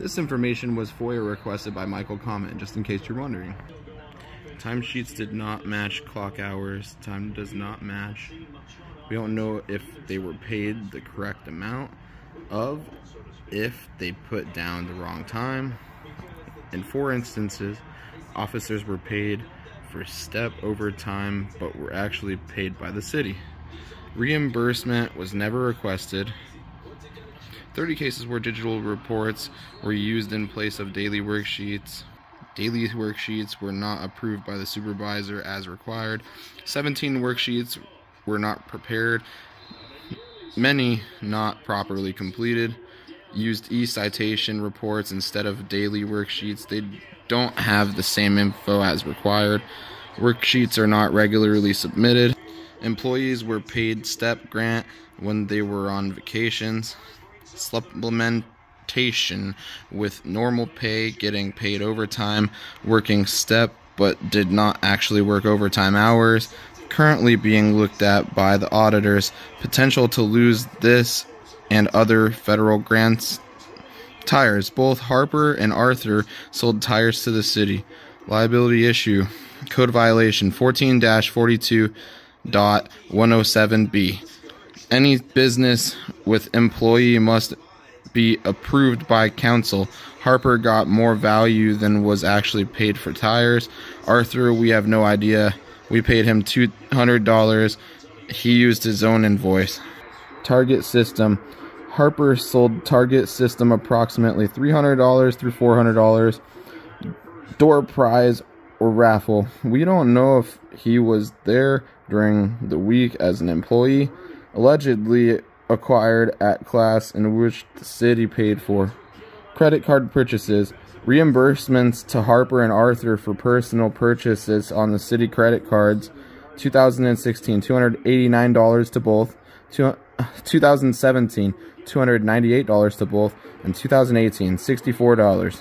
This information was FOIA requested by Michael Comment, just in case you're wondering. Timesheets did not match clock hours. Time does not match. We don't know if they were paid the correct amount of, if they put down the wrong time. In four instances, officers were paid for step overtime but were actually paid by the city. Reimbursement was never requested. 30 cases where digital reports were used in place of daily worksheets. Daily worksheets were not approved by the supervisor as required. 17 worksheets were not prepared. Many not properly completed. Used e-citation reports instead of daily worksheets. They don't have the same info as required. Worksheets are not regularly submitted. Employees were paid step grant when they were on vacations supplementation with normal pay, getting paid overtime, working step but did not actually work overtime hours, currently being looked at by the auditors, potential to lose this and other federal grants. Tires. Both Harper and Arthur sold tires to the city. Liability issue. Code violation 14 42.107b. Any business with employee must be approved by council. Harper got more value than was actually paid for tires. Arthur, we have no idea. We paid him $200. He used his own invoice. Target system. Harper sold Target system approximately $300 through $400. Door prize or raffle. We don't know if he was there during the week as an employee. Allegedly, acquired at class in which the city paid for. Credit card purchases. Reimbursements to Harper and Arthur for personal purchases on the city credit cards. 2016, $289 to both. 2017, $298 to both. And 2018, $64.